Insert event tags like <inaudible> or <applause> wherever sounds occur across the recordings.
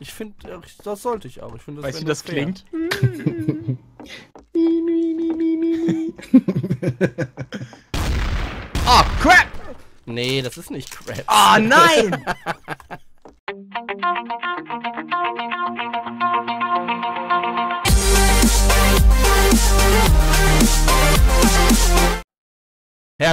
Ich finde, das sollte ich auch. Ich finde, Weißt du, wie das fair. klingt? <laughs> Ah, crap! Nee, das ist nicht Crap. Ah, nein! <laughs>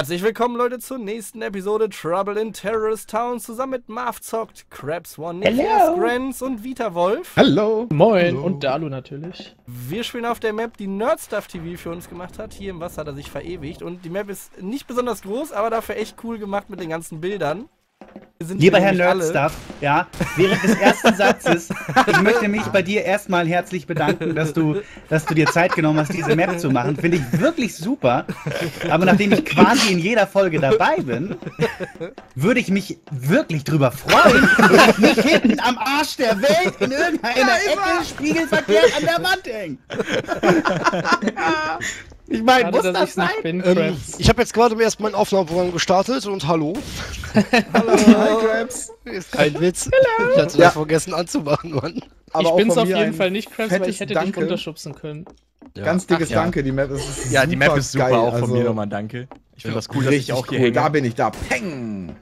Herzlich willkommen, Leute, zur nächsten Episode Trouble in Terrorist Town. Zusammen mit Marv zockt, Krabs One, Nikias, Grants und Vita Wolf. Hallo. Moin Hallo. und Dalu natürlich. Wir spielen auf der Map, die Nerdstuff TV für uns gemacht hat. Hier im Wasser hat er sich verewigt. Und die Map ist nicht besonders groß, aber dafür echt cool gemacht mit den ganzen Bildern. Lieber hier Herr Nerdstuff, ja, während des ersten Satzes, ich möchte mich bei dir erstmal herzlich bedanken, dass du, dass du dir Zeit genommen hast, diese Map zu machen. Finde ich wirklich super. Aber nachdem ich quasi in jeder Folge dabei bin, würde ich mich wirklich drüber freuen, wenn ich nicht hinten am Arsch der Welt in irgendeiner Ecke spiegelverkehrt an der Wand hänge. Ich meine, muss das sein? bin, Ähm, ich habe jetzt gerade erst mein Aufnahmeprogramm gestartet und hallo. <laughs> Hi, Krabs. Ist kein Witz. Ich hatte Ja. das vergessen anzumachen, Mann. Aber ich bin's auf jeden Fall nicht, Krabs, weil ich hätte dich Danke. runterschubsen können. Ja. Ganz dickes Ach ja. Danke, die Map ist Ja, die Map ist super, geil, auch von also mir nochmal danke. Ich finde Ja, das cool, dass ich auch hier cool, hänge. da bin ich da. Peng!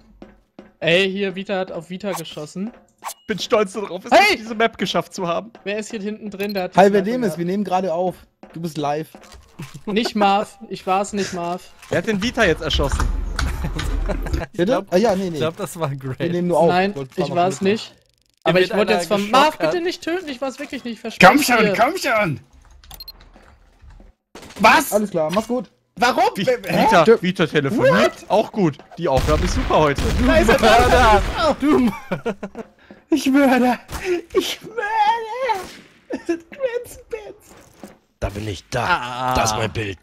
Ey, hier, Vita hat auf Vita geschossen. Ich bin stolz darauf, es Hey! diese Map geschafft zu haben. Wer ist hier hinten drin? Der hat Hi, die wer Sniper dem ist, wir nehmen gerade auf. Du bist live. Nicht Marv. Ich war's nicht, Marv. Wer hat den Vita jetzt erschossen? Bitte? glaub- ah ja, nee, Ich nee. glaube, das war wir great. nehmen nur auf. Nein, ich war's du nicht. Aber ich wurde jetzt vom geschockt Marv, bitte nicht töten. Ich war's wirklich nicht. Versprochen. Komm schon, Hier. komm schon! Was? Alles klar, mach's gut. Warum? Vi Hä? Vita, Vita telefoniert. Auch gut. Die Aufgabe ist super heute. Da ist er. Du, Ich mörder! Ich mörder! <laughs> Grenz, Benz. Da bin ich da. Ah. Das ist mein Bild.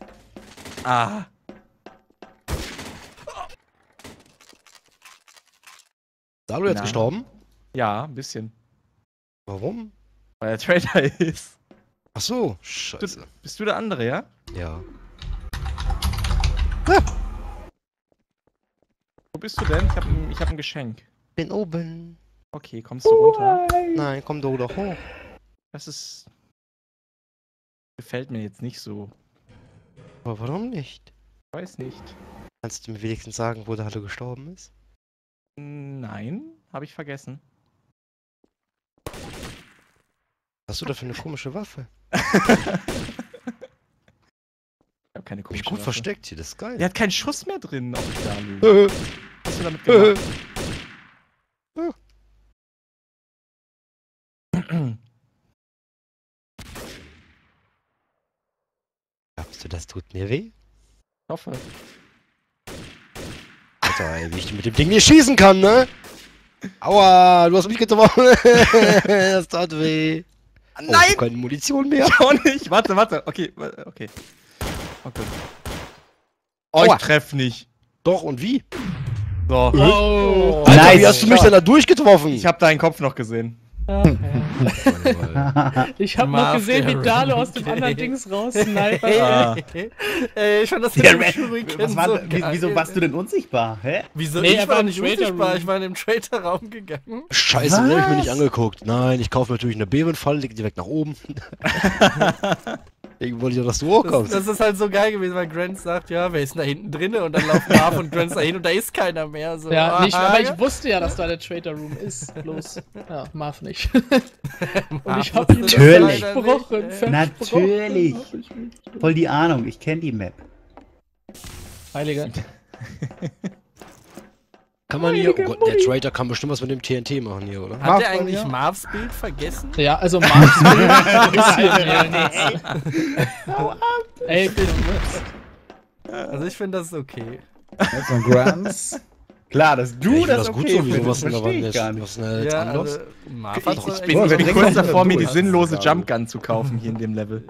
Ah. Dalu jetzt Na. gestorben? Ja, ein bisschen. Warum? Weil er Trader <laughs> ist. Ach so, Du, scheiße. bist du der andere, ja? Ja. Wo bist du denn? Ich habe ich hab ein Geschenk. Bin oben. Okay, kommst du runter? Nein, komm doch doch hoch. Das ist. Gefällt mir jetzt nicht so. Aber warum nicht? Weiß nicht. Kannst du mir wenigstens sagen, wo der Hallo gestorben ist? Nein, habe ich vergessen. Was hast du da für eine komische Waffe? <laughs> Ich habe keine komische ich gut Waffe. versteckt hier, das ist geil. Der hat keinen Schuss mehr drin auf <laughs> Was hast du damit gemacht? Glaubst du, das tut mir weh? Ich hoffe. Alter, ey, wie ich mit dem Ding nicht schießen kann, ne? Aua, du hast mich getroffen. <laughs> das tat weh. Oh, ich hab keine Munition mehr. Ich auch nicht. Warte, warte. Okay, okay. Okay. Oh, Aua. ich treff nicht. Doch, und wie? So. Oh. Alter, Nice wie hast du mich denn da durchgetroffen? Ich habe deinen Kopf noch gesehen. Ich hab noch gesehen, wie Dalu aus dem anderen Dings raus snipert. Ah. Ey, ich fand das Der mit dem Red- Shuriken Was war, so wieso warst du denn unsichtbar? Hä? Wieso? Nee, ich war nicht unsichtbar, Room. ich war in den Trader-Raum gegangen. Scheiße, den hab ich mir nicht Was? angeguckt. Nein, ich kaufe natürlich eine Bärenfalle, leg direkt nach oben. <laughs> <laughs> Irgendwo wollte ich doch, dass du Das, hochkommst. das ist halt so geil gewesen, weil Grant sagt, ja, wer ist denn da hinten drinne? Und dann laufen Marv und Grant dahin und da ist keiner mehr. So, Ja, ah, nicht, aber ich ja. wusste ja, dass da der Trader Room ist. Bloß, ja, Marv nicht. <laughs> Und ich hab ihn das Natürlich. versprochen. Natürlich. Voll die Ahnung, ich kenne die Map. Heiliger. <laughs> Kann man hier, oh Gott, der Trader kann bestimmt was mit dem TNT machen hier, oder? Hat Marv der eigentlich mir? Marvs Bild vergessen? Ja, also Marvs Bild ist <laughs> hier Ey, bitte. Also ich finde das ist okay. Jetzt noch Grants. Klar, dass du find das, das gut okay so, wieso findest, was denn versteh ich was, gar nicht. was denn da jetzt ja, anders? also, Marv Ich, ich, so bin, ich bin kurz davor, mir die sinnlose Ja. Jumpgun zu kaufen hier in dem Level.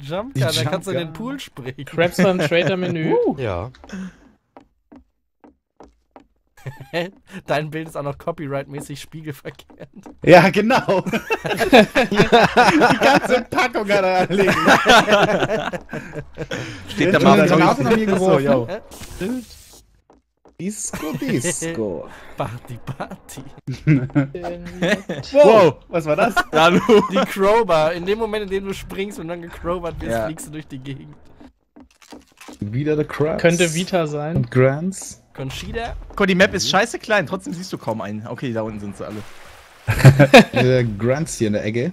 Jumpgun, da kannst du in den Pool springen. Krabs beim Trader-Menü. <laughs> Ja. <laughs> Dein Bild ist auch noch copyright-mäßig spiegelverkehrt. Ja, genau. die ganze Packung hat er anlegen. Steht da mal Achso, geworfen. yo. Disco, Disco. <laughs> Party, Party. Wow, was war das? Die Crowbar. In dem Moment, in dem du springst und dann gecrowbart wirst, Ja. fliegst du durch die Gegend. Wieder der Krabs. Könnte Vita sein. Und Grants. Conchita? Guck, die Map ist scheiße klein, trotzdem siehst du kaum einen. Okay, da unten sind sie alle. <laughs> Der Grants hier in der Ecke.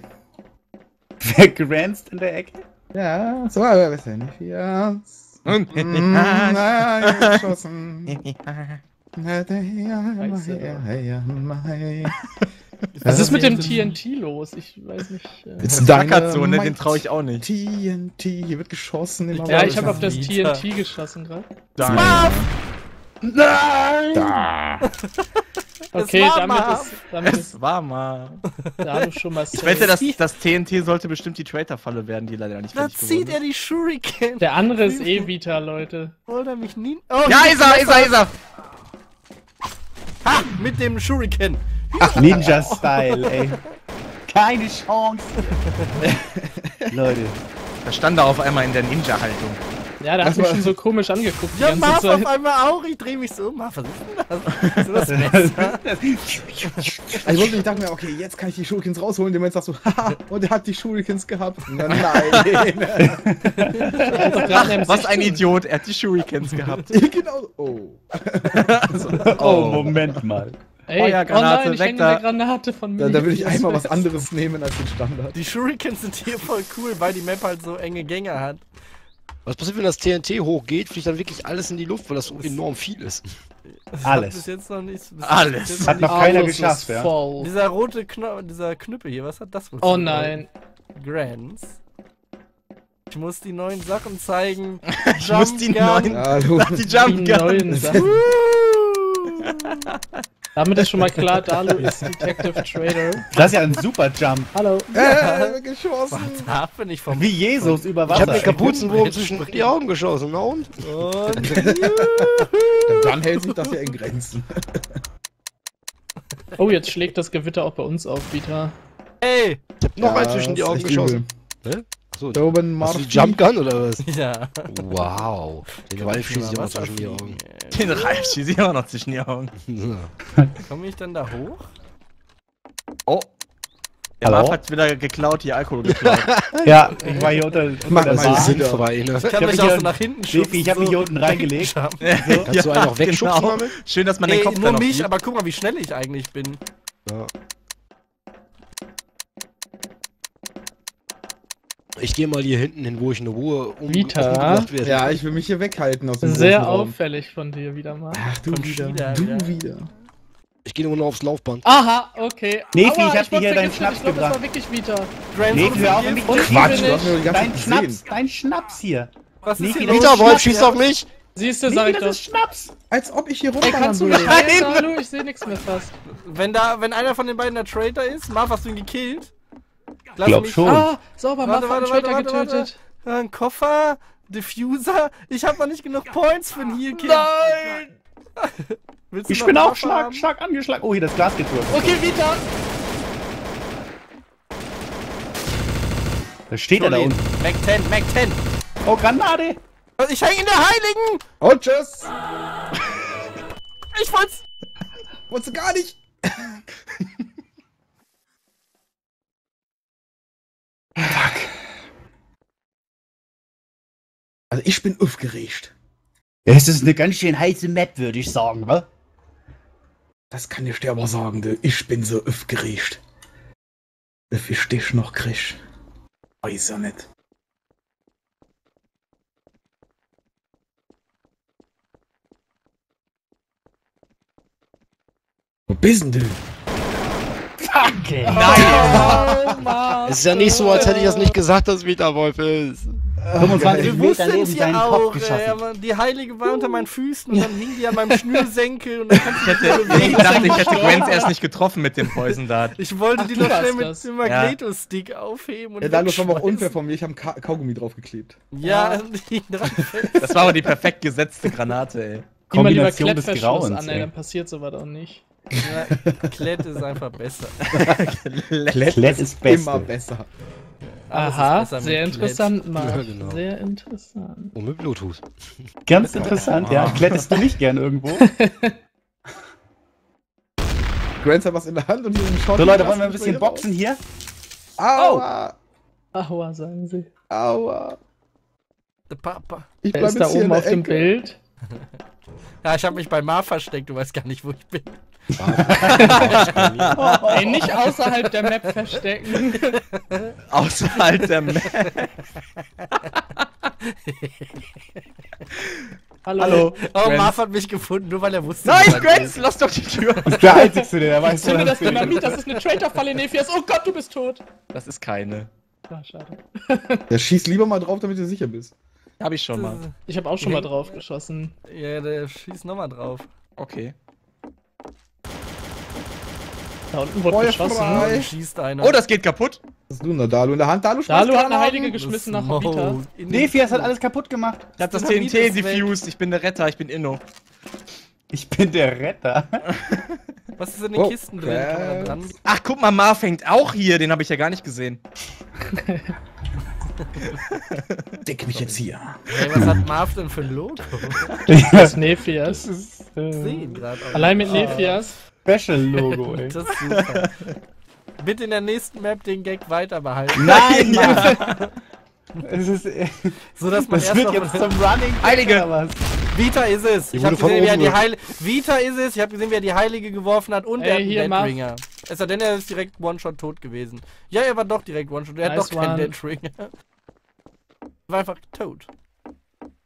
Wer granzt in der Ecke? Ja, so, wer weiß ja nicht. Ja. Und Mm, geschossen. Was ist mit dem TNT los? Ich weiß nicht. Äh Jetzt Dackert so, ne? Den traue ich auch nicht. TNT, hier wird geschossen. Immer ja, ich habe auf das. TNT geschossen gerade. Da. <laughs> Da. Okay, war damit ist, damit ist Es war mal. Dalu schon mal Ich safe. wette, das, das TNT sollte bestimmt die Traitor-Falle werden, die leider nicht Da zieht er die Shuriken. Der andere ist eh Vita, Leute. Wollte er mich nie. Oh, Ja, ist er, ist er, ist er! Ha! Mit dem Shuriken. Ninja-Style, ey. Keine Chance. <laughs> Leute. Da stand er auf einmal in der Ninja-Haltung. Ja, der hat mich schon so komisch angeguckt Ja, Marv auf einmal auch. Ich drehe mich so um. Marv, was ist denn das? Ist das Messer? Also ich, ich dachte mir, okay, jetzt kann ich die Shurikens rausholen. Der Mensch sagt so, haha, und er hat die Shurikens gehabt. Na, nein. <laughs> Was ein Idiot, er hat die Shurikens gehabt. <laughs> genau. Oh. Oh, Moment mal. Ey, Feuergranate, oh nein, ich weg da. eine Granate von mir. Da, da will ich einmal was anderes nehmen als den Standard. Die Shurikens sind hier voll cool, weil die Map halt so enge Gänge hat. Was passiert, wenn das TNT hochgeht? Fliegt dann wirklich alles in die Luft, weil das so enorm viel ist. Alles. Hat bis jetzt noch nicht. bis Alles. jetzt Hat nicht- noch keiner Alles geschafft, ja. voll. Dieser rote Kno dieser Knüppel hier, was hat das wohl? Oh nein. Grants. Ich muss die neuen Sachen zeigen. <laughs> Ich muss die Jump Gun. neuen. Hallo. Die Die Jump Gun. neuen Sachen. <laughs> Damit ist schon mal klar, Dalu ist Detective Trader. Das ist ja ein super Jump. Hallo. Äh, geschossen. Da bin ich vom. Wie Jesus über Ich habe Wasser. den Kapuzenwurm zwischen die Augen geschossen. Na und? Und <laughs> Dann hält sich das ja in Grenzen. Oh, jetzt schlägt das Gewitter auch bei uns auf, Vita. Ey! Ich hab noch Ja, einen zwischen die Augen geschossen. übel. Hä? So, Da oben hast du die Jump Gun oder was? <laughs> Ja. Wow. Den Ralf schießt immer zwischen die Augen. Den Ralf schieße ich immer noch zwischen die Augen. <laughs> Komme ich dann da hoch? Oh. Der Hallo? Marv hat wieder geklaut, hier Alkohol geklaut. <laughs> Ja, ich war hier unter, unter Mach der mal Bahn. Sinn. Sinnfrei, ne? Ich kann hab mich auch hier- so nach hinten schubsen. ich hab mich so hier unten reingelegt. wegschubsen. Kannst du einen auch wegschubsen genau. damit? Schön, dass man den Ey, Kopf nur dann noch mich, aber guck mal, wie schnell ich eigentlich bin. Ja. Ich gehe mal hier hinten hin, wo ich in Ruhe um Vita? umgebracht werde. Ja, ich will mich hier weghalten aus dem Sehr auffällig von dir wieder mal. Ach, du wieder. wieder. Du wieder. Ich gehe nur noch aufs Laufband. Aha, okay. Nefi, Aua, ich hab dir wollte hier deinen. Schnaps Ich glaub, das gebracht. war wirklich Vita. Und hör auf mit Quatsch. Dein Schnaps, gesehen. dein Schnaps hier. Was ist hier Vita, Wolf, schießt auf mich! Siehst du, sag ich das doch. ist Schnaps. Als ob ich hier Ey, rumballern kannst du würde. helfen? Hallo, ich sehe nichts mehr fast. Wenn da, wenn einer von den beiden der Traitor ist, Marv, hast du ihn gekillt? Lass Glaub mich- schon. Ah, sauber, Warte, warte, warte, warte, getötet. warte. Ein Koffer, Diffuser. Ich habe noch nicht genug Points für einen Heal Kill. Nein! <laughs> Willst du Ich bin auch schlag, haben? schlag angeschlagen. Oh, hier das Glas geht durch. Okay, Vita. Da steht er da unten. Mac 10, Mac 10. Oh, Granate. Ich häng in der Heiligen. Und tschüss. Ich wollt's. <laughs> Wolltest du gar nicht. <laughs> Fuck. Also ich bin aufgeregt. Es ist eine ganz schön heiße Map, würde ich sagen, wa? Das kann ich dir aber sagen, du. Ich bin so aufgeregt. Wie viel Stich noch krieg. Weiß ja nicht. Wo bist denn du? Danke. Oh, Mann. Es ist ja nicht so, als hätte ich das nicht gesagt, dass Vita Wolf ist. 25 Wir wussten es ja auch. Ey, die Heilige war unter meinen Füßen und dann hing die an meinem <laughs> Schnürsenkel und dann Ich, hätte, ich dachte, ich hätte Gwenz erst nicht getroffen mit dem Poison Dart. Ich wollte Ach, die noch schnell mit dem Magneto-Stick aufheben und Ja, dann das war wegschmeißen. unfair von mir. Ich habe Ka Kaugummi draufgeklebt. Ja, <laughs> die dran fest. Das war aber die perfekt gesetzte Granate, ey. Kombination des Grauens, an, ey. dann passiert sowas auch nicht. Ja, Klett ist einfach besser. <laughs> Klett ist Immer besser. Alles ist Aha, besser mit sehr Klett. interessant, Marc. Ja, genau. Sehr interessant. Und mit Bluetooth. Ganz interessant, ja. Klettest du nicht gern irgendwo? <laughs> Grants hat was in der Hand und hier im Shot. So Leute, wollen wir ein bisschen boxen hier? Aua! Aua, sagen sie. Aua! Der Papa. Ich bleib ist da jetzt hier oben in auf der dem Ecke. Bild? <laughs> Ja, ich habe mich bei Mar versteckt, du weißt gar nicht, wo ich bin. <laughs> Ey, nicht außerhalb der Map verstecken. <laughs> Außerhalb der Map. Hallo. Hallo. Oh. Marv hat mich gefunden, nur weil er wusste. Nein, Grants, lass doch die Tür. Das ist der Einzige, der weiß, Zünde was das Dynamit, das ist eine Traitor-Falle, Nephias. Oh Gott, du bist tot. Das ist keine. Ah, schade. <laughs> Der schießt lieber mal drauf, damit du sicher bist. Hab ich schon mal. Ich habe auch schon mal drauf geschossen. Ja, der schießt nochmal drauf. Okay. Da unten wurde Feuer geschossen. frei. Da schießt einer. Oh, das geht kaputt. Was hast du denn da, Dalu in der Hand? Dalu, Dalu hat eine. Heilige geschmissen nach den- Nephias hat alles kaputt gemacht. Ich hab das TNT ist diffused. Ich bin der Retter. Ich bin Inno. Ich bin der Retter. <laughs> Was ist in den Oh, Kisten drin? Da dran? Ach, guck mal, Marv hängt auch hier. Den habe ich ja gar nicht gesehen. <laughs> Deck mich jetzt hier. Ey, was hat Marv denn für ein Logo? Das ist <laughs> Nephias. Ihn gerade auch. Allein mit Nephias. Special-Logo, ey. Das ist super. Bitte in der nächsten Map den Gag weiter behalten. Nein, Mann! Es ist, So dass man das erst wird noch jetzt zum <laughs> Running Heilige. oder was? Vita ist es. Die Ich habe von gesehen, wie er oben die Heil Vita ist es. Ich habe gesehen, wie er die Heilige geworfen hat und Ey, er hat Marv. Deadringer. Es sei denn, er ist direkt One-Shot tot gewesen. Ja, er war doch direkt One-Shot. Er hat Nice doch keinen one. Deadringer. <laughs> War einfach tot.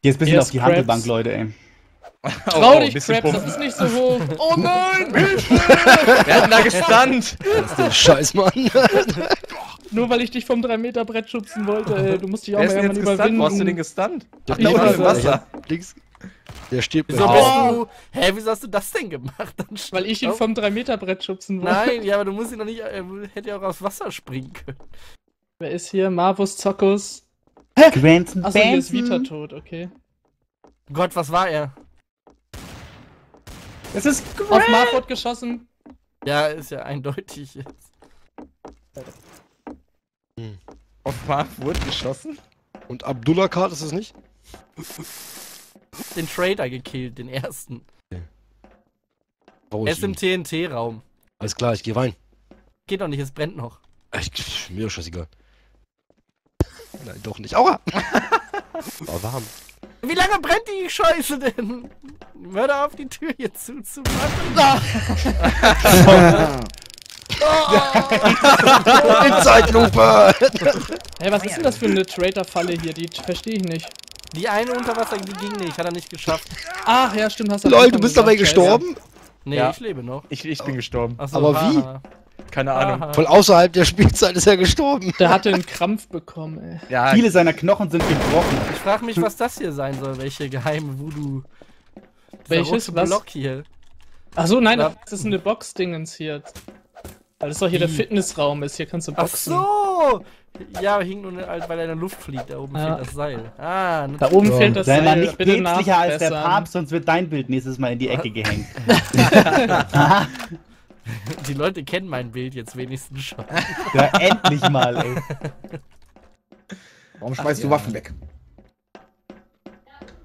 Jetzt ein bisschen auf die Krabs. Handelbank, Leute, ey. <laughs> Trau dich, bisschen Krabs, das ist nicht so hoch. <laughs> Oh nein! Wer hat denn da gestunt? Scheiß Mann. <laughs> Nur weil ich dich vom 3-Meter-Brett schubsen wollte. Ey, du musst dich auch Wer mal irgendwann gestunt? Wo hast du den überwinden. gestunt? Der Ich unten im. Wasser. Links. Der stirbt Wieso bist Oh. du. Hä, wieso hast du das denn gemacht? Dann Weil ich ihn Oh. vom 3-Meter-Brett schubsen wollte. Nein, ja, aber du musst ihn doch nicht. Er hätte ja auch aufs Wasser springen können. Wer ist hier? Marvus Zockus. Granson Achso, hier ist. Vita tot, okay. Gott, was war er? Es ist Auf Marv geschossen. Ja, ist ja eindeutig jetzt. Auf Marv wurde geschossen. Und Abdullah Khan ist es nicht? Den Trader gekillt, den ersten. Oh, Er ist im TNT-Raum. alles klar, ich geh rein. Geht doch nicht, es brennt noch. Ich, mir doch scheißegal. Nein, doch nicht. Aua! <laughs> War warm. Wie lange brennt die Scheiße denn? Hör auf, die Tür hier zuzumachen. <laughs> <laughs> In Zeitlupe! Hey, was ist denn das für eine Traitor-Falle hier? Die verstehe ich nicht. Die eine Unterwasser, die ging nicht, hat er nicht geschafft. Ach, ja, stimmt, hast du Lol, du bist dabei gesagt, gestorben? Nee, Ja. ich lebe noch. Ich, ich bin gestorben. Achso, Aber wie? Keine Ahnung. Haha. Voll außerhalb der Spielzeit ist er gestorben. Der hatte einen Krampf bekommen, ey. Ja, Viele seiner Knochen sind gebrochen. Ich frage mich, was das hier sein soll, welche geheime Voodoo. Welches? rote Was? Block hier. Achso, nein, Ja. das ist eine Box-Dingens hier. Weil das doch hier der Wie? Fitnessraum ist. Hier kannst du Ach boxen. so! Ja, hing nur, halt, weil er in der Luft fliegt. Da oben Ja. fehlt das Seil. Ah, Da oben fehlt das Sei mal Seil. nicht päpstlicher als der. Papst, sonst wird dein Bild nächstes Mal in die Ecke gehängt. <laughs> <laughs> die Leute kennen mein Bild jetzt wenigstens schon. Ja, endlich mal, ey. Warum schmeißt du Waffen weg?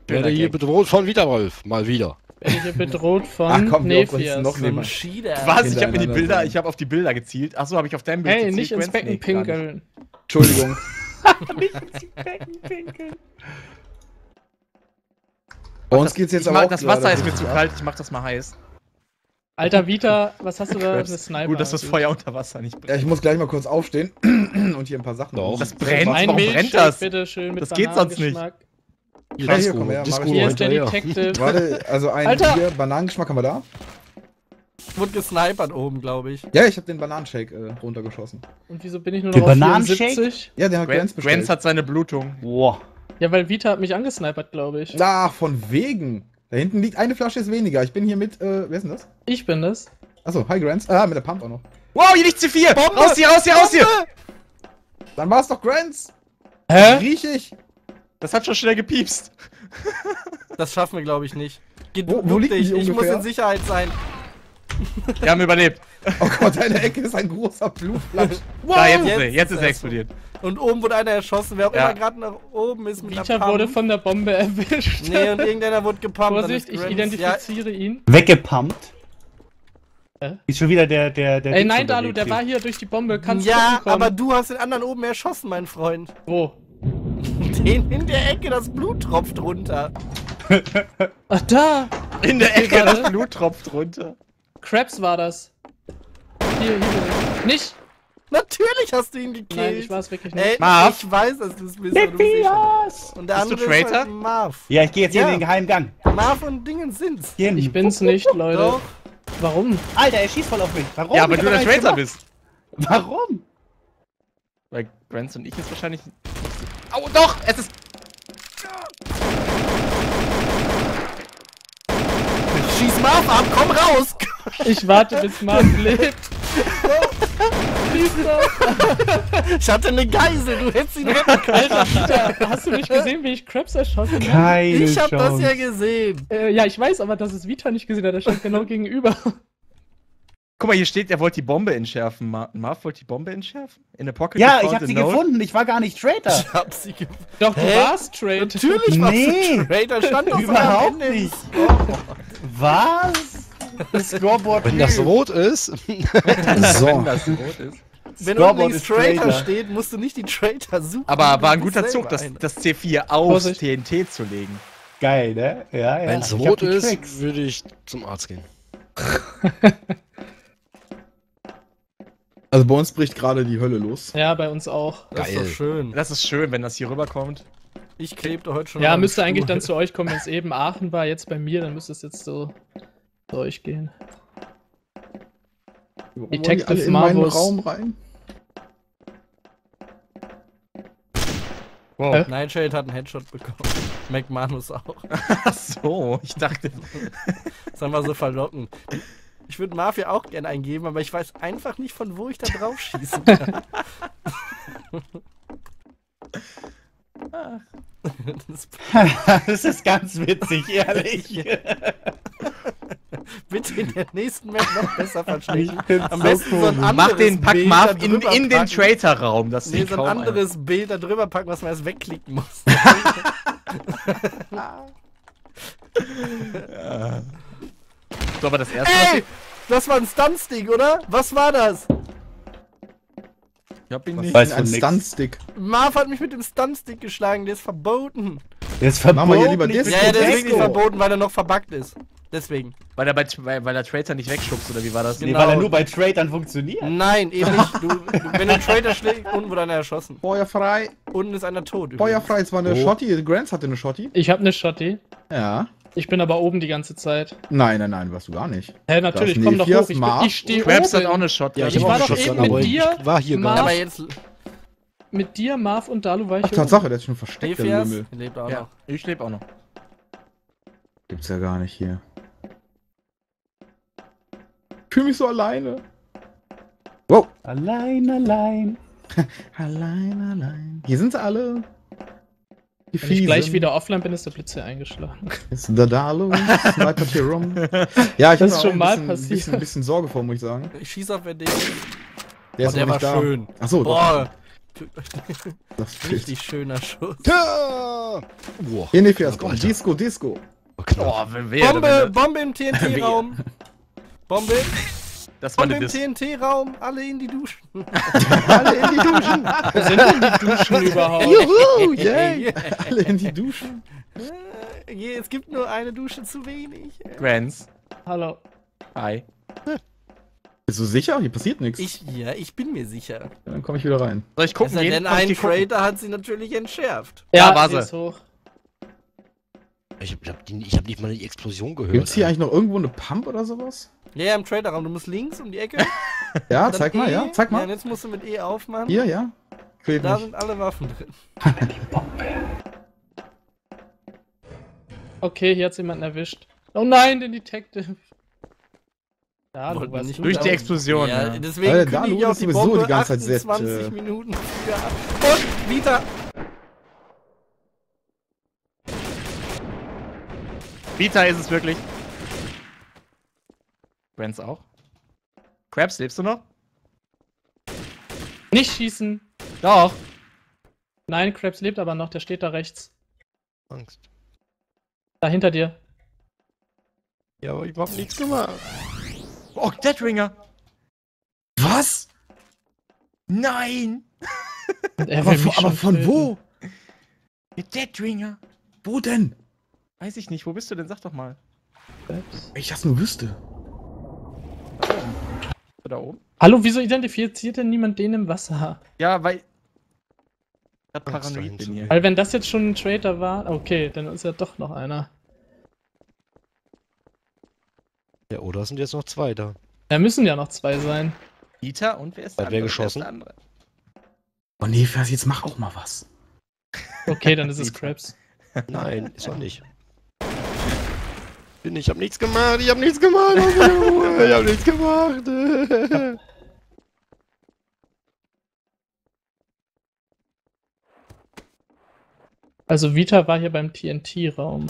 Werde hier bedroht von Wiederwolf. Mal wieder. Werde hier bedroht von Ach komm, wir opfern uns Nephias. noch Niemand. Schieder. Was? Ich habe mir die Bilder, ich habe auf die Bilder gezielt. Achso, habe ich auf dein Bild Hey, gezielt. nicht ins? Becken Nee, gar nicht. pinkeln. Entschuldigung. <laughs> <laughs> Bei uns geht's jetzt Ich aber mag, auch das Wasser ist mir zu kalt, ich mach das mal heiß. Alter Vita, was hast du da? Eine Sniper. Gut, dass das Feuer unter Wasser nicht Ja, brennt. ich muss gleich mal kurz aufstehen <clears throat> und hier ein paar Sachen. Doch. Das brennt. Was? Ein Warum brennt das? bitte schön mit Das geht sonst nicht. Hier, Ja, hier, komm her, Disco ich Hier ist der. Detective. Warte, also ein Alter! hier Bananengeschmack haben wir da. Wurde gesnipert oben, glaube ich. Ja, ich habe den Bananenshake äh, runtergeschossen. Und wieso bin ich nur Der noch auf Bananenshake? 74? Ja, den hat Grants Grants, bestellt. Grants hat seine Blutung. Boah. Ja, weil Vita hat mich angesnipert, glaube ich. Ach, von wegen. Da hinten liegt eine Flasche ist weniger. Ich bin hier mit, äh, wer ist denn das? Ich bin das. Achso, hi Grants. Ah, mit der Pump auch noch. Wow, hier liegt C4! Raus hier, raus hier, raus hier! Dann war's doch Grants. Hä? Riech ich. Das hat schon schnell gepiepst. <laughs> Das schaffen wir, glaube ich, nicht. Geh, Wo- wo liegt dich. Ich muss in Sicherheit sein. Wir haben überlebt. Oh Gott, deine Ecke ist ein großer Blutflash. <laughs> da, jetzt, ist jetzt er, jetzt ist ist er er explodiert. Und oben wurde einer erschossen. Wer auch Ja. immer gerade nach oben ist mit Pump. wurde von der Bombe erwischt. Nee, und irgendeiner wurde gepumpt. Vorsicht, ist ich identifiziere ihn. Weggepumpt. Hä? Ist schon wieder der, der, der. Ey, nein, Dalu, der hier. war hier durch die Bombe. Ja, Kannst ja du kommen. aber du hast den anderen oben erschossen, mein Freund. Wo? <laughs> Den in der Ecke, das Blut tropft runter. Ach, da! In der Ecke, das Blut tropft runter. Krabs war das. Hier, hier bin ich. Nicht? Natürlich hast du ihn gekillt. Nein, ich war es wirklich nicht. Ey, Marv? ich weiß, dass du es bist. du bist eh Und der Bist du andere ist Traitor? halt Marv. Ja, ich gehe jetzt hier Ja. in den geheimen Gang. Marv und Dingen sind's. Hier hin. Ich bin's nicht, Leute. Doch. Warum? Alter, er schießt voll auf mich. Warum? Ja, aber du der Traitor bist. Warum? Weil Grants und ich jetzt wahrscheinlich. Au, doch! Es ist. Schieß Marv ab, komm raus! Ich warte, bis Marv <laughs> lebt. Ich hatte eine Geisel, du hättest ihn retten können. Alter, Vita, hast du nicht gesehen, wie ich Krabs erschossen habe? Keine Ich hab das Chance. ja gesehen. Äh, ja, ich weiß aber, dass es Vita nicht gesehen hat. Der stand genau gegenüber. Guck mal, hier steht, er wollte die Bombe entschärfen. Mar Marv wollte die Bombe entschärfen? In der Pocket Ja, ich hab sie note? gefunden. Ich war gar nicht Traitor. Ich hab sie ge Doch, du Hä? warst straight. Natürlich warst Nee. du Traitor, stand doch Überhaupt nicht. Was? <laughs> Das Scoreboard. Wenn das rot ist, <laughs> So. Wenn das rot ist. Wenn ist Traitor Traitor. steht, musst du nicht die Traitor suchen. Aber war ein guter Zug, das, das C4 aufs Vorsicht. TNT zu legen. Geil, ne? Ja, ja. wenn es rot ist, Tricks. würde ich zum Arzt gehen. <laughs> Also bei uns bricht gerade die Hölle los. Ja, bei uns auch. Das ist Geil. doch schön. Das ist schön, wenn das hier rüberkommt. Ich klebte heute schon Ja, müsste Stuhl. eigentlich dann zu euch kommen, wenn es eben Aachen war. Jetzt bei mir, dann müsste es jetzt so zu euch gehen. Wollen die Detective alle in meinen Marvus. Raum rein? Wow. Hä? Nightshade hat einen Headshot bekommen. <laughs> McManus auch. <laughs> Ach so, ich dachte. Das ist einfach so verlockend. Ich würde Mafia auch gerne eingeben, aber ich weiß einfach nicht, von wo ich da drauf schießen kann. <laughs> <laughs> das, <laughs> das ist ganz witzig, ehrlich. <laughs> bitte in der nächsten Map noch besser verstecken. find's Am so besten so ein anderes Mach den Pack Marv in, in den. Traitor-Raum. Das Nee, so ein kaum einer. anderes Bild da drüber packen, was man erst wegklicken muss. So, aber das erste. Ey! Das war ein Stunstick, oder? Was war das? Ich hab ihn Was nicht. Weiß ist ein von nix. Stuntstick? Marv hat mich mit dem Stunstick geschlagen, der ist verboten. Der ist Machen wir hier verboten. lieber nicht Disco. Ja, ja, der ist wirklich verboten, weil er noch verbuggt ist. Deswegen. Weil der, bei, weil, weil der Traitor nicht wegschubst, oder wie war das? Nee, Genau. weil er nur bei Traitern funktioniert. Nein, eben nicht. <laughs> Du, wenn du einen Traitor schlägst, unten wurde einer erschossen. Feuer frei. Unten ist einer tot. übrigens. Feuer frei. Es war eine Oh. Shotty. Grants hatte eine Shotty. Ich habe eine Shotty. Ja. Ich bin aber oben die ganze Zeit. Nein, nein, nein, warst du gar nicht. Hä, natürlich, Das komm doch hoch. Ich, Marv bin- ich stehe Krabs hat oben. auch eine Shot. Ja, ich hab war doch eben mit aber dir, Ich war hier Marv. gar Aber jetzt. Mit dir, Marv und Dalu war ich Ach, oben. Tatsache, der ist schon versteckt, der Nephias Lümmel. lebt auch Ja, noch. ich lebe auch noch. Gibt's ja gar nicht hier. Ich fühle mich so alleine. Wow. Allein, allein. <laughs> Allein, allein. Hier sind sie alle. Die Wenn ich gleich wieder offline bin, ist der Blitz hier eingeschlagen. Ist da da los? <laughs> Sniper hier rum. Ja, ich Das ist schon mal ein bisschen, passiert. bisschen, bisschen Sorge vor, muss ich sagen. Ich schieße auf den. Der Oh, ist der noch war da. schön. Achso, Boah, das ist richtig schöner Schuss. Ja! Boah. Hier, Nephias, komm. Alter. Disco, Disco. Oh, Bombe, Bombe im TNT-Raum. <laughs> Bombe, Das war eine im TNT-Raum. Alle in die Duschen. <laughs> Alle in die Duschen. Sind denn die Duschen <laughs> überhaupt? Juhu, <laughs> yay. Alle in die Duschen. Äh, je, es gibt nur eine Dusche zu wenig. Grants. Hallo. Hi. Bist du sicher? Hier passiert nichts. Ich, ja, ich bin mir sicher. Ja, Dann komme ich wieder rein. Soll ich gucken Also, denn ein. Traitor hat sie natürlich entschärft. Ja, war sie ist hoch. Ich hab, die, ich hab nicht mal die Explosion gehört. Gibt's hier Alter. eigentlich noch irgendwo eine Pump oder sowas? Ja, ja, im Traitor-Raum. Du musst links um die Ecke. <laughs> Ja, zeig mal, E. ja. Zeig Ja, und mal. jetzt musst du mit E aufmachen. Hier, ja. Quält Da mich. sind alle Waffen drin. Okay, hier hat's jemanden erwischt. Oh nein, den Detective. Ja, du warst nicht Durch die Explosion, Ja, ja. deswegen Alter, kündige Dalu ich auch die sowieso Bombe die ganze Zeit sehr, 28 äh, Minuten ab. Und Vita! Vita ist es wirklich. Grants auch. Krabs, lebst du noch? Nicht schießen. Doch. Nein, Krabs lebt aber noch, der steht da rechts. Angst. Da hinter dir. Ja, aber ich hab nichts gemacht. Oh, Deadringer! Was? Nein! Er <laughs> Aber, will von, aber von wo? Mit Deadringer! Wo denn? Weiß ich nicht, wo bist du denn? Sag doch mal. Wenn ich das nur wüsste. Da oben? Hallo, wieso identifiziert denn niemand den im Wasser? Ja, weil. Ich Angst, paranoid bin hier. Weil wenn das jetzt schon ein Traitor war, okay, dann ist ja doch noch einer. Ja, oder sind jetzt noch zwei da? Da müssen ja noch zwei sein. Dieter und wer ist Hat der wer andere? geschossen? Wer andere? Oh nee, Vers, jetzt mach auch mal was. Okay, dann ist es Krabs. Nein, ist er nicht. Bin ich hab nichts gemacht, ich hab nichts gemacht, Ruhe, <laughs> ich hab nichts gemacht. <laughs> Also Vita war hier beim TNT-Raum.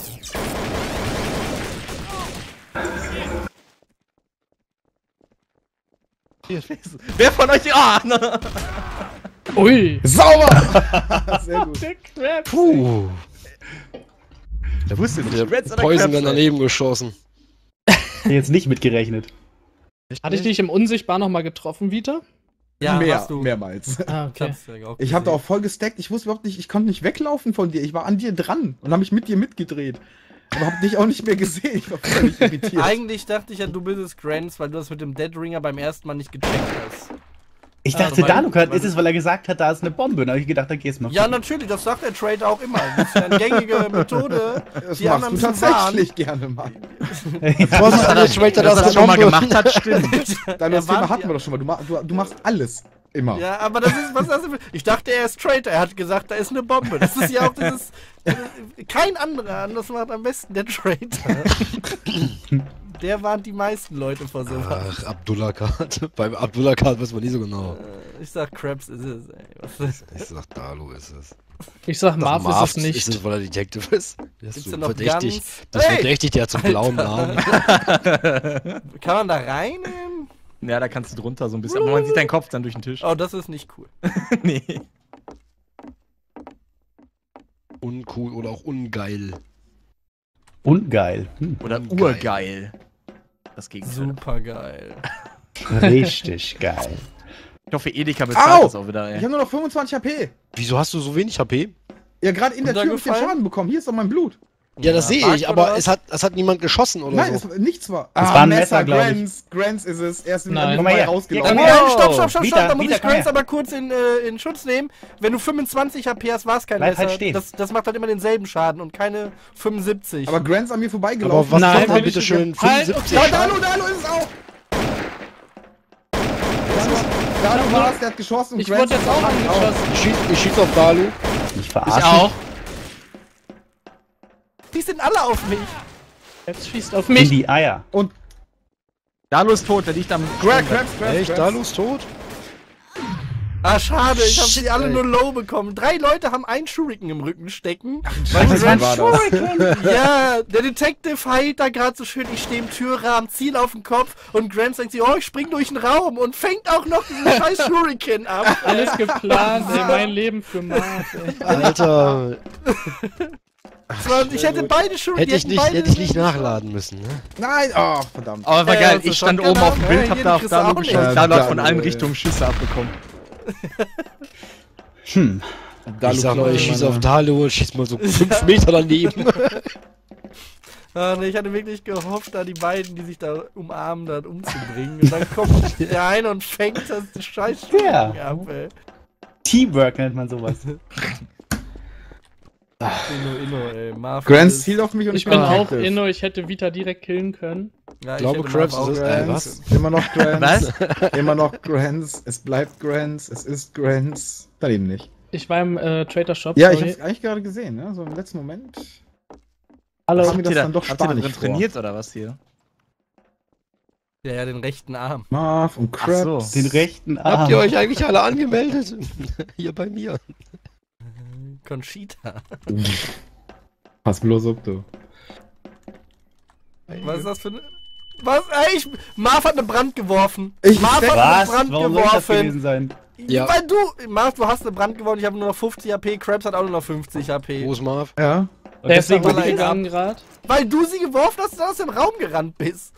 <laughs> Wer von euch. Ah! ne. Ui! Sauber! Sehr gut. Der Krabs! Puh, Ich wusste nicht. der Reds oder Poison dann daneben geschossen. Jetzt nicht mitgerechnet. Hatte ich dich im Unsichtbar nochmal getroffen, Vita? Ja, Mehr, hast du. mehrmals. Ah, auch Ich habe da auch voll gestackt. Ich wusste überhaupt nicht, ich konnte nicht weglaufen von dir. Ich war an dir dran und habe mich mit dir mitgedreht. Aber hab dich auch nicht mehr gesehen. Ich war völlig <laughs> irritiert. Eigentlich dachte ich ja, du bist es Grants, weil du das mit dem Dead Ringer beim ersten Mal nicht gecheckt hast. Ich Ah, dachte, weil- Dalukat weil- ist es, weil er gesagt hat, da ist eine Bombe. Und da habe ich gedacht, da gehst du mal. Ja, gucken. natürlich, das sagt der Trader auch immer. Das ist ja eine gängige <laughs> Methode. Das die machst du tatsächlich gerne mal. Was ist alles Schwächter, Dass das er ist schon mal gemacht hat, stimmt. <laughs> Dann das Thema hatten ja- wir doch schon mal. Du, ma- du, du machst alles. Immer. Ja, aber das ist, was ist das für- Ich dachte, er ist Traitor. Er hat gesagt, da ist eine Bombe. Das ist ja auch dieses. <laughs> Kein anderer, das macht am besten der Traitor. Der warnt die meisten Leute vor sowas. Ach, Abdullah Khan. <laughs> Beim Abdullah Khan weiß man nie so genau. Ich sag, Krabs ist es, ey. Was ist Ich sag, Dalu ist es. Ich sag, Marv ist es nicht. Ist es, weil er Detective ist? Der ist so verdächtig. ganz. Das ist Hey! verdächtig, der hat so einen blauen Namen. <laughs> <laughs> Kann man da rein? ähm? Ja, da kannst du drunter so ein bisschen. Aber man sieht deinen Kopf dann durch den Tisch. Oh, das ist nicht cool. nee. Uncool oder auch ungeil. Ungeil. Hm. Oder Geil. urgeil. Das Gegenteil. Super geil. Richtig geil. Ich hoffe, Edeka bezahlt Au! das auch wieder, Ich ey. habe nur noch 25 HP. Wieso hast du so wenig HP? Ja, gerade in der Tür hab ich den? Schaden bekommen. Hier ist doch mein Blut. Ja, das sehe ich, aber es hat, es hat niemand geschossen oder Nein, so. es, nichts war. Es war ein Messer, glaub ich. Grants, Grants ist es. Er ist Nein. Nein, mal rausgelaufen. Nein, komm her. stopp, stopp, stopp, Vita, stopp. Da muss Vita, ich Grants aber kurz in, äh, in Schutz nehmen. Wenn du 25 HP hast, war es kein Bleib Messer. halt stehen. Das, das macht halt immer denselben Schaden und keine 75. Aber Grants an mir Aber vorbeigelaufen. was Nein, macht man ich bitte schön Halt, 75? Ja, Dalu, Dalu ist es auch. Dalu war es, der hat geschossen. und Ich Grants wurde jetzt auch angeschossen. Ich schieß, ich schieß auf Dalu. Ich verarschen. auch. Die sind alle auf mich. Jetzt schießt auf In mich. die Eier. Dalu ist tot, der liegt am. Grants, Grants, Grants. Echt, Dalu ist tot? Ah, schade, ich habe Shit, sie alle ey. nur low bekommen. Drei Leute haben einen Shuriken im Rücken stecken. Scheiße, Grant war das. <laughs> Ja, der Detective heilt da gerade so schön. Ich stehe im Türrahmen, Ziel auf den Kopf und Grant denkt sich, oh, ich spring durch den Raum und fängt auch noch diesen <laughs> scheiß Shuriken ab. Alles geplant, ey, mein <laughs> Leben für Marv, ey. Alter, War- Ich hätte beide Shuriken. hätte ich nicht, hätte ich nicht nachladen müssen, ne? Nein, oh, verdammt. Aber war geil, ich stand schon oben auf dem genau, Bild, hab da auf Dalu auch nicht. geschossen. Ja, Dalu hat von allen. Richtungen Schüsse abbekommen. Hm. Dalu ich sag mal, ich schieß meine- auf Dalu und schieß mal so 5 <laughs> Meter daneben. <laughs> Ah, nee, ich hatte wirklich gehofft, da die beiden, die sich da umarmen, dann umzubringen. Und dann kommt <laughs> der eine und fängt das scheiß Ja. ab, ey. Teamwork nennt man sowas. Inno, Inno, ey. Marv Grants ist- zielt auf mich und Ich ich bin auch active. Inno, ich hätte Vita direkt killen können. Ja, Ich glaube, Krabs ist Grants, was? Immer noch Grants. <laughs> Immer noch Grants. Es bleibt Grants. Es ist Grants. Daneben nicht. Ich war im äh, Trader Shop. Ja, ich hab's eigentlich gerade gesehen, ne? So im letzten Moment. Hallo. Haben wir das Habt ihr dann doch habt ihr spanisch drin vor. trainiert oder was hier? Ja, ja, den rechten Arm. Marv und Krabs. so. Den rechten Arm. Habt ihr euch eigentlich alle angemeldet? <laughs> Hier bei mir. Conchita. Pass bloß auf, du. Was ist das für eine. Was? Ey, ich, Marv hat eine Brand geworfen. Ich Marv hat Was? eine Brand Warum soll das geworfen. gewesen sein? Ja. Weil du, Marv, du hast eine Brand geworfen, ich habe nur noch 50 AP, Krabs hat auch nur noch 50 AP. Wo ist Marv? Ja. Und Deswegen bin ich gerade. Weil du sie geworfen hast und aus dem Raum gerannt bist.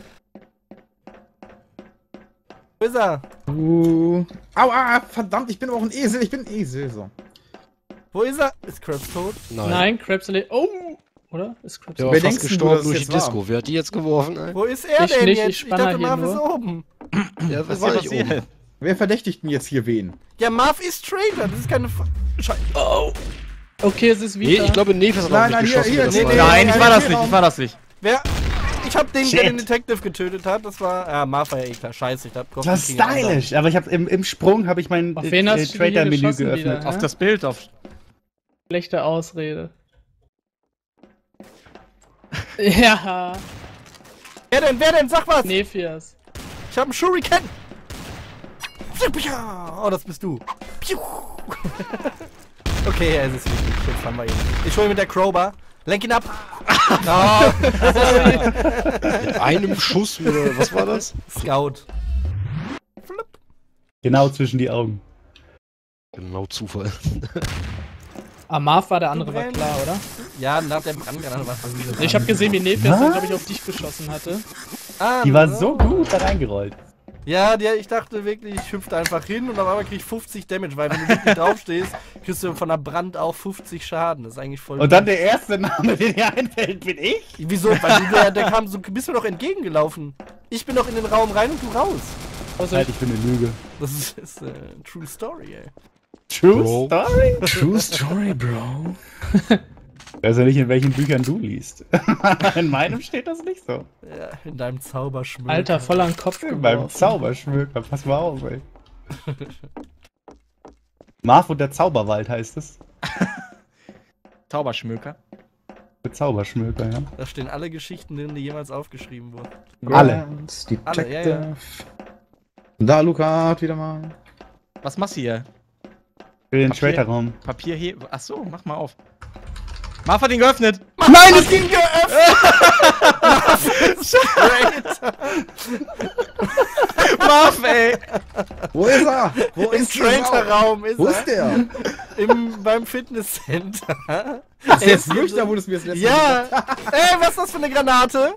Wo ist er? Uh. Aua, verdammt, ich bin aber auch ein Esel. Ich bin ein Esel. So. Wo ist er? Ist Krabs tot? Nein. Nein, Krebs Oh! Oder? Ist Krebs Der war Wer fast du, gestorben es durch die jetzt war? Disco. Wer hat die jetzt geworfen? Ey? Wo ist er Ich denn nicht, jetzt? ich Ich, spanne dachte, hier Marv ist oben. Ja, Was war hier nicht oben. Wer verdächtigt denn jetzt hier wen? Ja, Marv ist Traitor, das ist keine Fa Scheiße. Okay, es ist Nee, wieder. ich glaube, Neves hat Nein, nein, hier, geschossen. hier, das nee, nee, Nein, ich war das nee, nicht, ich war das nicht. Wer? Ich hab den, Shit. der den Detective getötet hat, das war. Ja, Marv war ja eh klar. Scheiße, ich hab gehofft, Das war stylisch, aber ich habe im, im Sprung habe ich mein Auf äh, du hier geschossen geöffnet. wieder? Auf das Bild, auf. Schlechte Ausrede. <laughs> Ja. Wer denn? Wer denn? Sag was! Nephias. Ich hab einen Shuriken! Oh, das bist du. Piu. <laughs> Okay, es ist wichtig. Jetzt haben wir ihn. Ich hole ihn mit der Crowbar. Lenk ihn ab. Oh, <laughs> Mit einem Schuss oder was war das? Scout. Genau zwischen die Augen. Genau Zufall. Amarv war der andere, war klar, oder? Ja, nach dem Brandgranate war es Ich habe gesehen, wie Nephias dann, glaube ich, auf dich geschossen hatte. ah, Die war so gut da reingerollt. Ja, der, ich dachte wirklich, ich hüpfte einfach hin und auf einmal krieg ich 50 Damage, weil wenn du wirklich draufstehst, kriegst du von der Brand auch 50 Schaden. Das ist eigentlich voll. Und dann der erste Name, der dir einfällt, bin ich. Wieso? Weil du, der, der kam so, bist du doch entgegengelaufen. Ich bin doch in den Raum rein und du raus. Also, Halt ich für eine Lüge. Das ist, ist äh, True Story, ey. True Bro. Story? <laughs> True Story, Bro. Ich <laughs> weiß ja nicht, in welchen Büchern du liest. <laughs> in meinem steht das nicht so. Ja, in deinem Zauberschmuck. Alter, voll an den Kopf In meinem. Zauberschmöker, pass mal auf, ey. Marv und der Zauberwald heißt es. Zauberschmöker. Der Zauberschmöker, ja. Da stehen alle Geschichten drin, die jemals aufgeschrieben wurden. Alle. Alle, ja, ja. Da, Luca, wieder mal. Was machst du hier? Für den. Traitor-Raum. Papier hier. Achso, mach mal auf. Marv hat ihn geöffnet. Nein, es ging geöffnet! <laughs> Marv, ey. Wo ist er? Wo Im ist der Raum? Traitor-Raum ist Wo ist der? Im, beim Fitnesscenter. Ist Er der ist wirklich da, wo du es mir das letzte Ja! Ey, was ist das für eine Granate?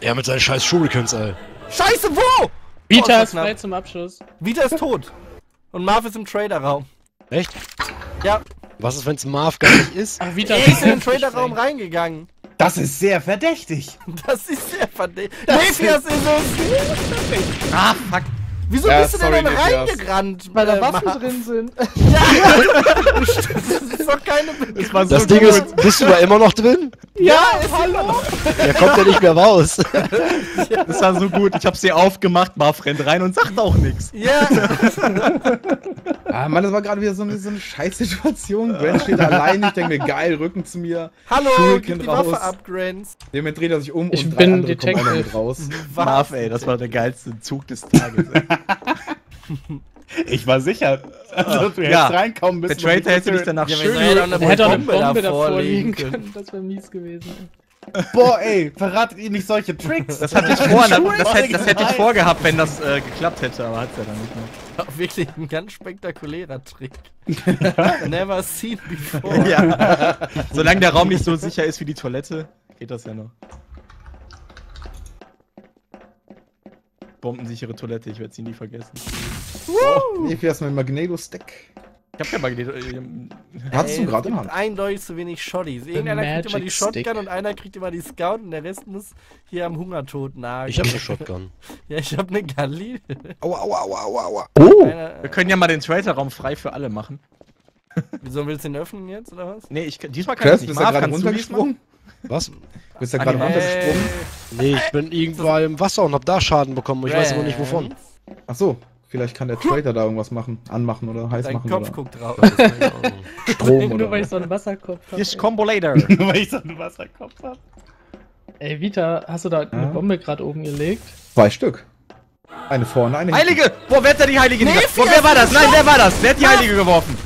Er mit seinen scheiß Shurikens, ey. Scheiße, wo? Vita ist frei zum Abschluss. Vita ist tot. Und Marv ist im Trader-Raum. Echt? Ja, Was ist, wenn's Marv gar nicht ist? Ach, Vita er ist in den Trader-Raum reingegangen. Das ist sehr verdächtig. Das ist sehr verdächtig. Nephias ist es! Ah, fuck. Wieso Ja, bist du sorry, denn dann reingerannt? Weil da äh, Waffen drin sind. <laughs> Das ist doch keine Das war so Das Ding ist, bist du da immer noch drin? Ja, hallo! Der kommt ja nicht mehr raus. <laughs> Das war so gut. Ich hab's dir aufgemacht. Marv rennt rein und sagt auch nichts. Ja, <laughs> Ah, Mann, das war gerade wieder so eine, so eine Scheißsituation. Gwen steht allein. Ich denke mir, geil, Rücken zu mir. hallo, Shuriken gib die raus. Waffe ab, Grants. Dem dreht er sich um Ich und drei bin andere kommen auch noch Detective. mit raus. Marv, ey, das war der geilste Zug des Tages. <laughs> Ich war sicher. Also, du hättest Ja. reinkommen Der müssen. Traitor hätte dich danach Ja, schön. er eine hätte auch eine Bombe Bombe davor liegen können. können. Das wäre mies gewesen. Boah, ey, verratet ihr nicht solche Tricks. Das hatte ich vor, das, das, hätte, das hätte ich vorgehabt, wenn das äh, geklappt hätte, aber hat's ja dann nicht mehr. Auch wirklich ein ganz spektakulärer Trick. <laughs> Never seen before. Ja. Solange der Raum nicht so sicher ist wie die Toilette, geht das ja noch. Bombensichere Toilette, ich werde sie nie vergessen. Nee, wie hast du mit Magneto-Stack? Ich hab ja mal gedacht, äh, Hattest Ey, du gerade in Hand? eindeutig zu wenig Shotties. Irgendeiner kriegt immer die Shotgun Stick. und einer kriegt immer die Scout und der Rest muss hier am Hungertod nagen. Ich hab eine Shotgun. <laughs> ja, ich hab eine Galil. Aua, aua, aua, aua, aua. Oh, Einer, wir können ja mal den Traitor-Raum frei für alle machen. <laughs> wieso willst du den öffnen jetzt, oder was? Nee, ich, diesmal kann Chris, ich nicht. bist du Marv, gerade kannst du diesmal? runtergesprungen? Was? Bist du gerade runtergesprungen? Nee, ich bin irgendwo im Wasser und hab da Schaden bekommen. Ich weiß aber nicht wovon. Ach so, vielleicht kann der Traitor da irgendwas machen, anmachen oder heiß Dein machen Kopf oder guckt Ahnung. <laughs> Strom Nur oder weil ich so einen Wasserkopf Hier ist habe. Combo Later. <laughs> nur weil ich so einen Wasserkopf hab. Ey, Vita, hast du da eine Ja. Bombe gerade oben gelegt? zwei Stück. Eine vorne, eine hinten. Heilige! Boah, wer hat da die Heilige? Nee, Boah, wer war das? Nein, wer war das? Wer hat die Heilige geworfen?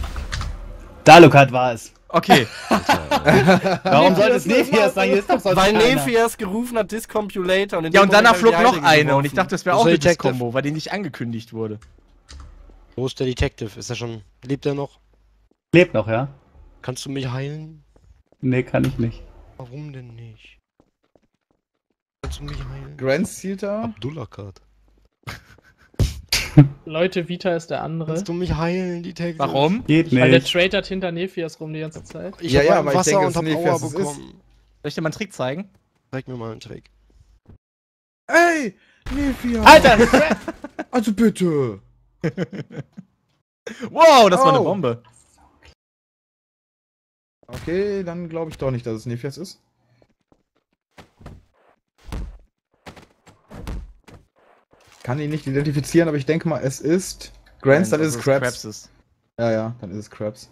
Dalukat war es. Okay. Warum sollte es Nephias sein? Hier ist doch sonst Weil. Nephias gerufen hat, Discompulator. Und in Ja, und danach flog noch eine und ich dachte, das wäre auch eine? Diskombo, weil die nicht angekündigt wurde. Wo ist der Detective? Ist er schon. Lebt er noch? Lebt noch, ja? Kannst du mich heilen? Nee, kann ich nicht. Warum denn nicht? Kannst du mich heilen? Grant zielt da. Abdullah Card. <laughs> Leute, Vita ist der andere. Kannst du mich heilen, Detective? Warum? Geht Weil der nicht. Trade hat hinter Nephias rum die ganze Zeit. Ich Ja, ja, aber ich Wasser denke, und dass Nephias es ist. bekommen. Soll ich dir mal einen Trick zeigen? Zeig mir mal einen Trick. Ey! Nephias! Alter! <laughs> Also bitte! <laughs> Wow, das war eine Oh. Bombe. Okay, dann glaube ich doch nicht, dass es Nephias ist. Kann ihn nicht identifizieren, aber ich denke mal, es ist Grants, dann ist es dass Krabs. ist. Ja, ja, dann ist es Krabs.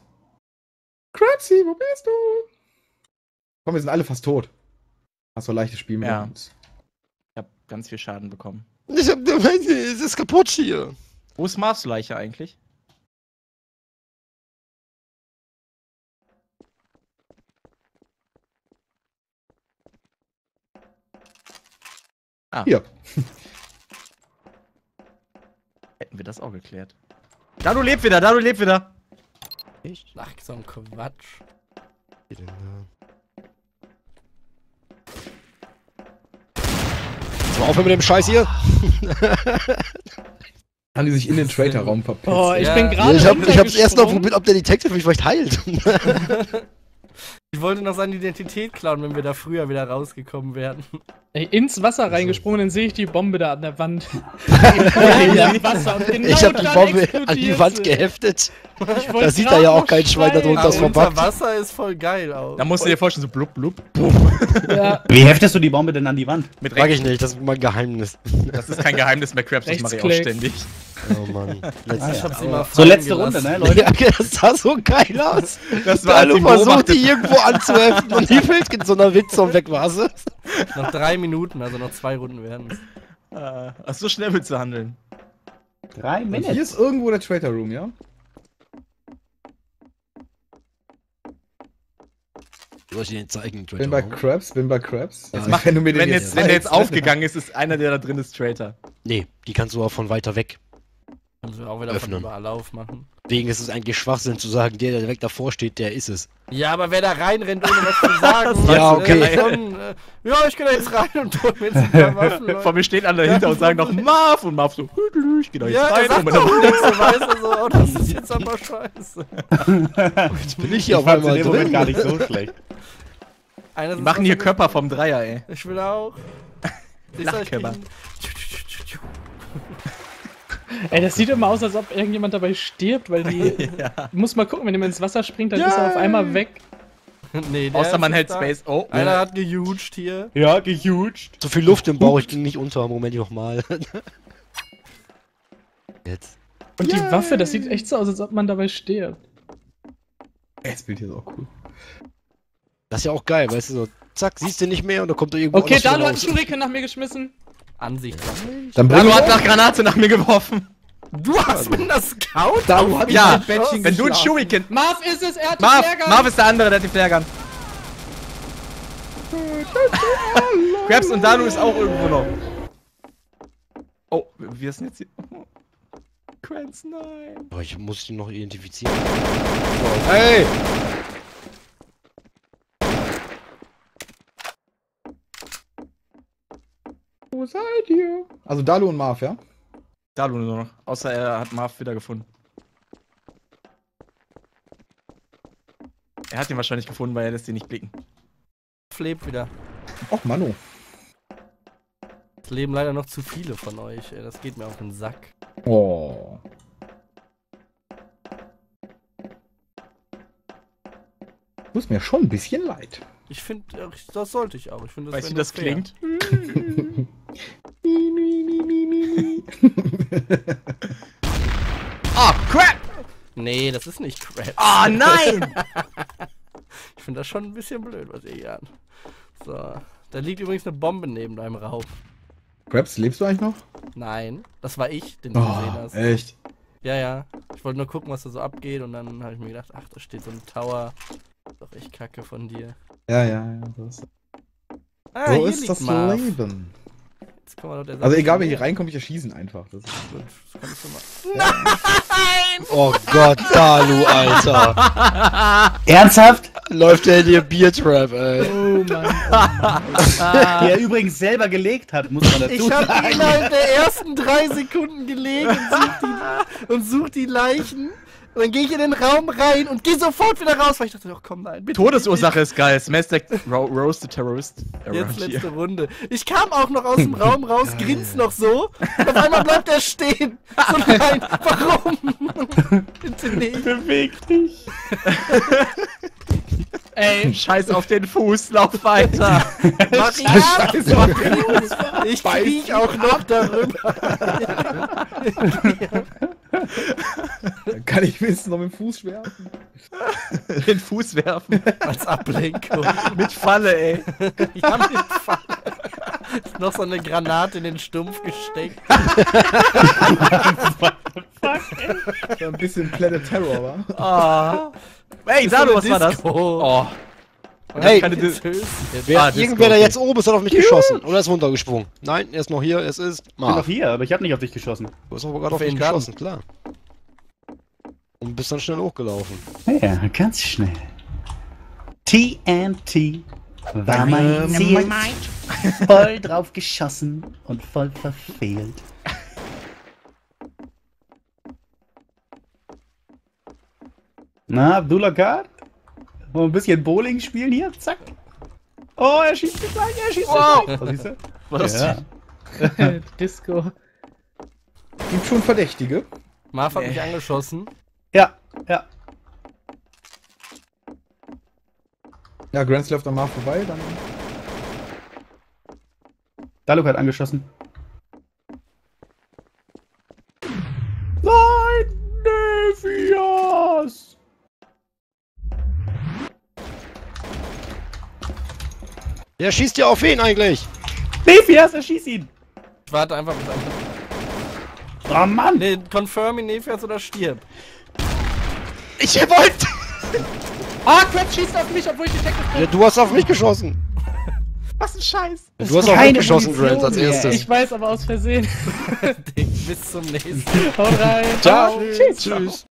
Krabsy, wo bist du? Komm, wir sind alle fast tot. Hast du ein leichtes Spiel mit Ja. uns. Ich hab ganz viel Schaden bekommen. Ich hab, es ist kaputt hier. Wo ist Mars Leiche eigentlich? Ah. Hier. Hätten wir das auch geklärt. Da du lebst wieder, da du lebst wieder. Echt? Ach, so ein Quatsch. Wie denn da? Aufhören mit dem Scheiß hier. <laughs> Haben die sich in den Traitor-Raum verpisst. Oh, ich Ja. bin Ja, gerade. ich, hab, ich hab's erst noch probiert, ob der Detective mich vielleicht heilt. <laughs> <laughs> Ich wollte noch seine Identität klauen, wenn wir da früher wieder rausgekommen wären. Ey, ins Wasser reingesprungen, dann sehe ich die Bombe da an der Wand. <laughs> Und genau ich hab die Bombe an die Wand sie. geheftet. Ich Da sieht er ja auch kein Schwein darunter. Das unter Wasser ist voll geil auch. Da musst du dir vorstellen, so blub, blub, boom. Ja, Wie heftest du die Bombe denn an die Wand? Mit Mag ich nicht, das ist mein Geheimnis. Das ist kein Geheimnis mehr, Krabs, das mache ich auch ständig. Oh Mann. Ah, ich hab sie ja. So letzte gelassen. Runde, ne, Leute? <laughs> Ja, das sah so geil aus. Das war als beobachtet- die irgendwo anzuheften und die fällt in so einer Witze und weg war sie. Noch drei Minuten, also noch zwei Runden werden es. Ah, Ach, so schnell willst du handeln. Drei Minuten. hier ist irgendwo der Traitor-Room, ja? Soll ich dir den zeigen, Bin bei Krabs, bin bei Krabs. Ja, Jetzt mach- wenn du den Wenn, jetzt, wenn der jetzt aufgegangen ist, ist einer, der da drin ist, Traitor. Nee, die kannst du auch von weiter weg. Müssen wir auch wieder Öffnen. von überall aufmachen. Deswegen ist es eigentlich Schwachsinn zu sagen, der, der direkt davor steht, der ist es. Ja, aber wer da reinrennt, ohne was zu sagen. <laughs> Ja, okay. Schon, äh, ja, ich geh da jetzt rein und hol mir jetzt ein paar Waffen. <laughs> Leute. Vor mir stehen alle dahinter und sagen noch Marv und Marv so, "Hüdel, ich geh da jetzt Ja, rein. nichts, so, weißt du, so, oh, das ist jetzt aber scheiße. <laughs> Jetzt bin ich hier auf einmal in dem Moment gar nicht so schlecht. Einer Die machen hier Körper vom Dreier, ey. Ich will auch. Lachkörper. Ey, das sieht immer aus, als ob irgendjemand dabei stirbt, weil die. <laughs> Muss mal gucken, wenn jemand ins Wasser springt, dann ist er auf einmal weg. <laughs> Nee, der Außer man hält da. Space. Oh, Einer hat gehugt hier. Ja, gehugt. So viel Luft im Bauch, ich ging nicht unter. Moment nochmal. <laughs> Jetzt. Und die Waffe, das sieht echt so aus, als ob man dabei stirbt. Ey, Das Bild hier ist auch cool. Das ist ja auch geil, weißt du, so, zack, siehst du nicht mehr und dann kommt er irgendwo Okay, Dalu hat einen raus. Shuriken nach mir geschmissen. Ansicht. Dann bring ihn hat nach Granate nach mir geworfen. Du hast mit einer Scout? Dalu hat Ja, Bettchen wenn du ein. Shuriken. Marv ist es, er hat die Marv, Flagger. Marv ist der andere, der hat die Flaggern. Krabs und Dalu ist auch irgendwo noch. Oh, wir sind jetzt hier. <laughs> Krabs, nein. Aber ich muss ihn noch identifizieren. Hey! Wo seid ihr? Also Dalu und Marv, ja? Dalu nur noch. Außer er hat Marv wieder gefunden. Er hat ihn wahrscheinlich gefunden, weil er lässt ihn nicht blicken. lebt wieder. Och, Manu. Es leben leider noch zu viele von euch. Ey. Das geht mir auf den Sack. Oh. Tut mir schon ein bisschen leid. Ich finde, das sollte ich auch. Ich find, das Weißt du, wie das klingt? <laughs> Ah, crap! Nee, das ist nicht Crap. Ah, nein! <laughs> Ich finde das schon ein bisschen blöd, was ihr hier habt. So. Da liegt übrigens eine Bombe neben deinem Raub. Krabs, lebst du eigentlich noch? Nein, das war ich, den du gesehen Oh, hast. echt? Ja, ja. Ich wollte nur gucken, was da so abgeht und dann habe ich mir gedacht, ach, da steht so ein Tower. echt kacke von dir. Ja, ja, ja. Das, Ah, so hier ist liegt das Marv. Leben. Jetzt kann man doch der Also egal, wer näher. hier reinkommt, ich erschießen einfach. Das ist Gut, das mal. Oh Gott, Dalu, Alter. <laughs> Ernsthaft? Läuft der in dir Beer-Trap, ey. Oh Mann. <laughs> Die er übrigens selber gelegt hat, muss man dazu Ich habe sagen. innerhalb der ersten drei Sekunden gelegen und such die, <laughs> und such die Leichen. Und dann gehe ich in den Raum rein und gehe sofort wieder raus, weil ich dachte, doch komm nein, bitte. Todesursache ist geil. Smash the ro roast the terrorist Jetzt letzte here. Runde. Ich kam auch noch aus dem Raum raus, <laughs> grinst noch so. Und auf einmal bleibt er stehen. So nein, warum? <laughs> Bitte nicht. Beweg dich. Ey, <laughs> Scheiß auf den Fuß, lauf weiter. <laughs> Mach ja, Ich krieg auch noch darüber. Dann kann ich wenigstens noch mit dem Fuß werfen. den Fuß werfen. Als Ablenkung. Mit Falle, ey. Ja, mit Fall. Ist noch so eine Granate in den Stumpf gesteckt. <laughs> So ein bisschen Planet Terror, wa? Ah. Ey, so was eine war das? Disco. Oh. Hey, keine Höschen. Wer, Ah, Disco, irgendwer, der jetzt oben ist, hat auf mich geschossen. Oder ist runtergesprungen. Nein, er ist noch hier, es ist Ich bin noch hier, aber ich habe nicht auf dich geschossen. Du hast aber gerade auf mich dann? geschossen, klar. Und bist dann schnell hochgelaufen. Ja, ganz schnell. TNT war mein Ziel. Voll drauf geschossen und voll verfehlt. Na, Abdullah Khan? Wollen wir ein bisschen Bowling spielen hier? Zack. Oh, er schießt mich gleich, er schießt Wow. mich gleich. Was siehst du? Was? Ja. <laughs> Disco. Gibt schon Verdächtige. Marv hat mich angeschossen. ja, ja. Ja, Grants läuft dann mal vorbei, dann. Daluk hat angeschossen. Nein, Nevias! Der schießt ja auf wen eigentlich? Nefias, erschieß ihn! Ich warte einfach bis einfach. Oh Mann! Nee, confirm ihn Nefias oder stirb. Ich wollte. <laughs> Ah, Crab schießt auf mich, obwohl ich Detective bin. Ja, du hast auf mich geschossen. Was ein Scheiß. Du hast auf mich geschossen, Grant, als erstes. Ich weiß, aber aus Versehen. <laughs> Bis zum <laughs> nächsten Haut rein. Ciao. Tschüss. Tschüss.